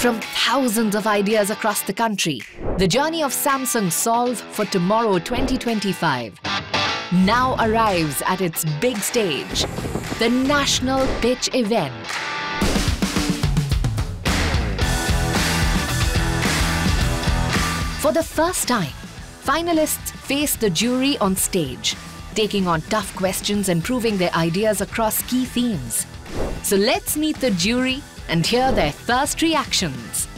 from thousands of ideas across the country. The journey of Samsung Solve for Tomorrow 2025 now arrives at its big stage, the National Pitch event. For the first time, finalists face the jury on stage, taking on tough questions and proving their ideas across key themes. So let's meet the jury and hear their first reactions.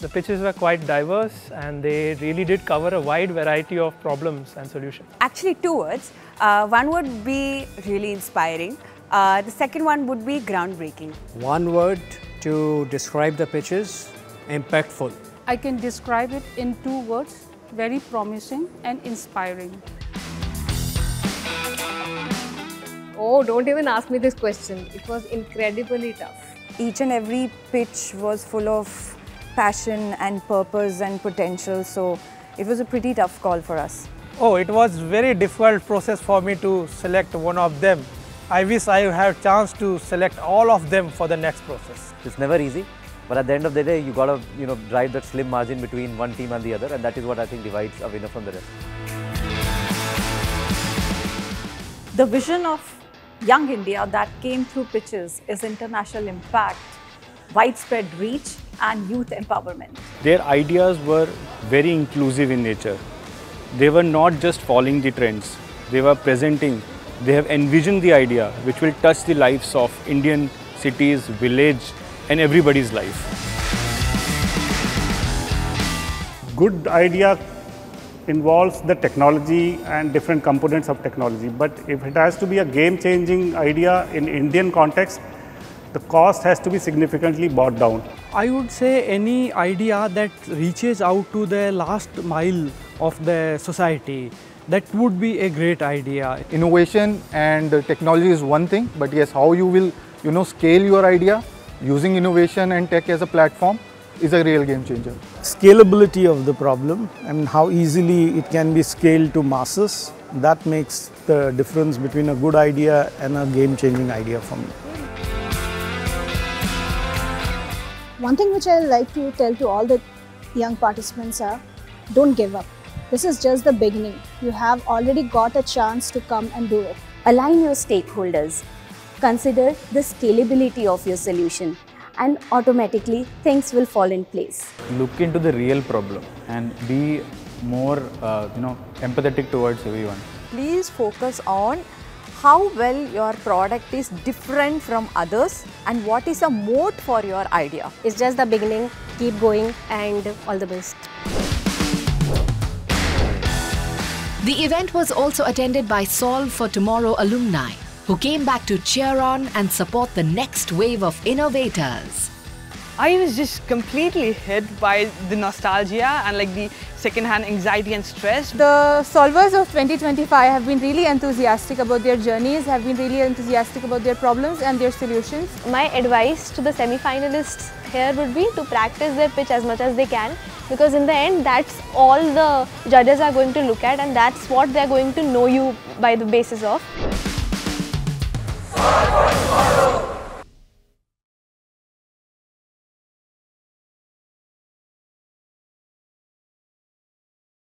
The pitches were quite diverse and they really did cover a wide variety of problems and solutions. Actually, two words. Uh, one would be really inspiring. Uh, the second one would be groundbreaking. One word to describe the pitches impactful. I can describe it in two words very promising and inspiring. Oh, don't even ask me this question. It was incredibly tough. Each and every pitch was full of passion and purpose and potential, so it was a pretty tough call for us. Oh, it was very difficult process for me to select one of them. I wish I had a chance to select all of them for the next process. It's never easy, but at the end of the day, you gotta you know drive that slim margin between one team and the other, and that is what I think divides a winner from the rest. The vision of Young India that came through pitches is international impact, widespread reach, and youth empowerment. Their ideas were very inclusive in nature. They were not just following the trends, they were presenting, they have envisioned the idea which will touch the lives of Indian cities, village, and everybody's life. Good idea involves the technology and different components of technology. But if it has to be a game-changing idea in Indian context, the cost has to be significantly brought down. I would say any idea that reaches out to the last mile of the society, that would be a great idea. Innovation and technology is one thing, but yes, how you will, you know, scale your idea using innovation and tech as a platform is a real game changer. Scalability of the problem and how easily it can be scaled to masses, that makes the difference between a good idea and a game changing idea for me. One thing which I like to tell to all the young participants are don't give up. This is just the beginning. You have already got a chance to come and do it. Align your stakeholders. Consider the scalability of your solution and automatically things will fall in place. Look into the real problem and be more uh, you know empathetic towards everyone. Please focus on how well your product is different from others and what is a moat for your idea. It's just the beginning. Keep going and all the best. The event was also attended by Solve for Tomorrow alumni who came back to cheer on and support the next wave of innovators. I was just completely hit by the nostalgia and like the second-hand anxiety and stress. The solvers of 2025 have been really enthusiastic about their journeys, have been really enthusiastic about their problems and their solutions. My advice to the semi-finalists here would be to practice their pitch as much as they can because in the end that's all the judges are going to look at and that's what they're going to know you by the basis of.